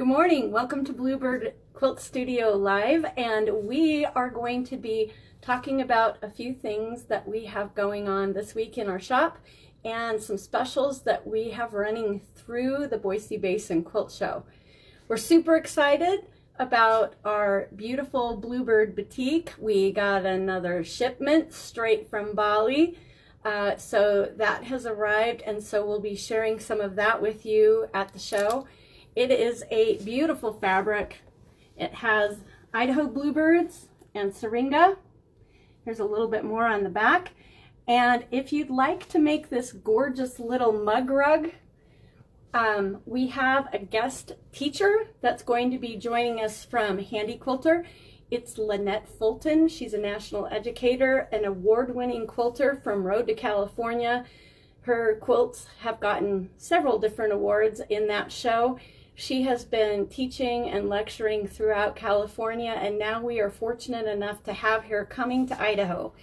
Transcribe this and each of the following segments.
Good morning. Welcome to Bluebird Quilt Studio Live, and we are going to be talking about a few things that we have going on this week in our shop and some specials that we have running through the Boise Basin Quilt Show. We're super excited about our beautiful Bluebird Boutique. We got another shipment straight from Bali. Uh, so that has arrived and so we'll be sharing some of that with you at the show. It is a beautiful fabric. It has Idaho bluebirds and syringa. Here's a little bit more on the back. And if you'd like to make this gorgeous little mug rug, um, we have a guest teacher that's going to be joining us from Handi Quilter. It's Lynnette Fulton. She's a national educator, an award-winning quilter from Road to California. Her quilts have gotten several different awards in that show. She has been teaching and lecturing throughout California, and now we are fortunate enough to have her coming to Idaho.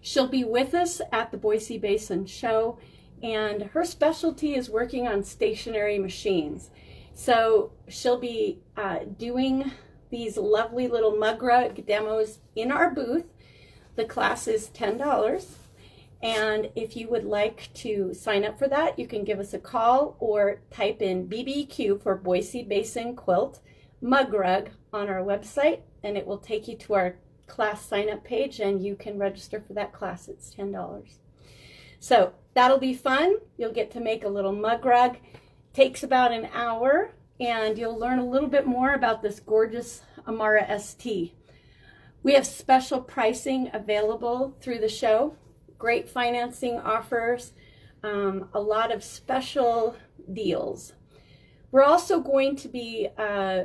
She'll be with us at the Boise Basin Show, and her specialty is working on stationary machines. So she'll be uh, doing these lovely little mug rug demos in our booth. The class is $10. And if you would like to sign up for that, you can give us a call or type in BBQ for Boise Basin Quilt mug rug on our website and it will take you to our class sign up page and you can register for that class. It's $10. So that'll be fun. You'll get to make a little mug rug. Takes about an hour and you'll learn a little bit more about this gorgeous Amara ST. We have special pricing available through the show great financing offers, um, a lot of special deals. We're also going to be uh,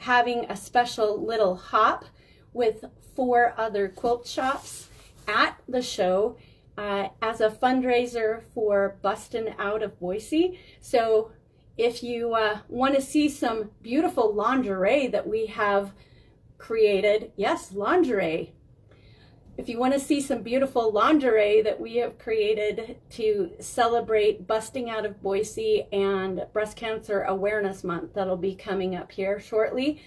having a special little hop with four other quilt shops at the show uh, as a fundraiser for Bustin' Out of Boise. So if you uh, want to see some beautiful lingerie that we have created, yes, lingerie, if you want to see some beautiful lingerie that we have created to celebrate busting out of Boise and Breast Cancer Awareness Month, that'll be coming up here shortly.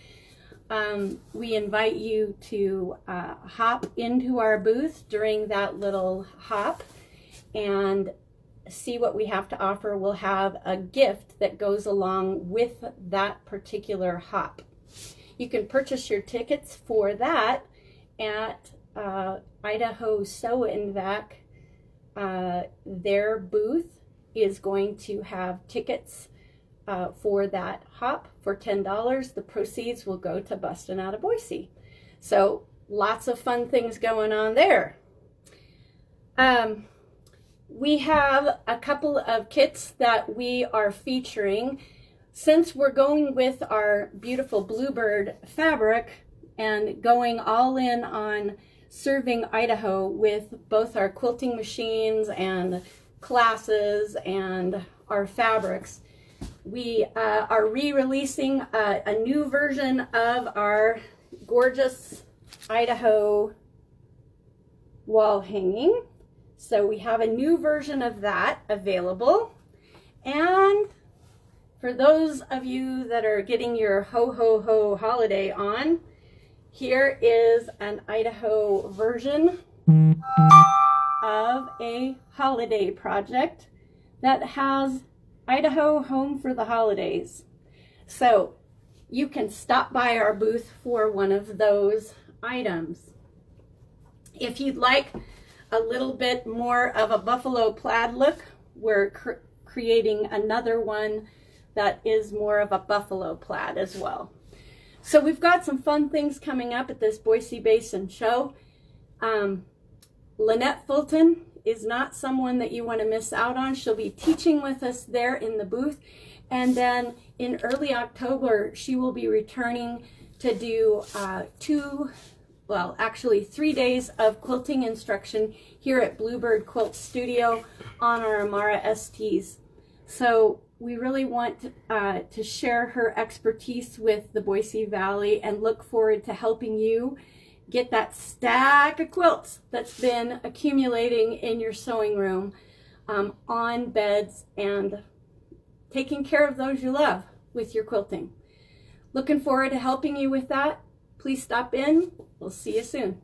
Um, we invite you to uh, hop into our booth during that little hop and see what we have to offer. We'll have a gift that goes along with that particular hop. You can purchase your tickets for that at uh, Idaho Sew and Vac, uh, their booth is going to have tickets uh, for that hop for $10. The proceeds will go to Bustin' Out of Boise. So lots of fun things going on there. Um, we have a couple of kits that we are featuring. Since we're going with our beautiful Bluebird fabric and going all in on serving Idaho with both our quilting machines and classes and our fabrics. We uh, are re-releasing a, a new version of our gorgeous Idaho wall hanging. So we have a new version of that available. And for those of you that are getting your ho ho ho holiday on, here is an Idaho version of a holiday project that has Idaho Home for the Holidays. So you can stop by our booth for one of those items. If you'd like a little bit more of a buffalo plaid look, we're cr creating another one that is more of a buffalo plaid as well. So we've got some fun things coming up at this Boise Basin show. Um, Lynnette Fulton is not someone that you want to miss out on. She'll be teaching with us there in the booth. And then in early October, she will be returning to do uh, two, well, actually three days of quilting instruction here at Bluebird Quilt Studio on our Amara STs. So we really want uh, to share her expertise with the Boise Valley and look forward to helping you get that stack of quilts that's been accumulating in your sewing room um, on beds and taking care of those you love with your quilting. Looking forward to helping you with that. Please stop in. We'll see you soon.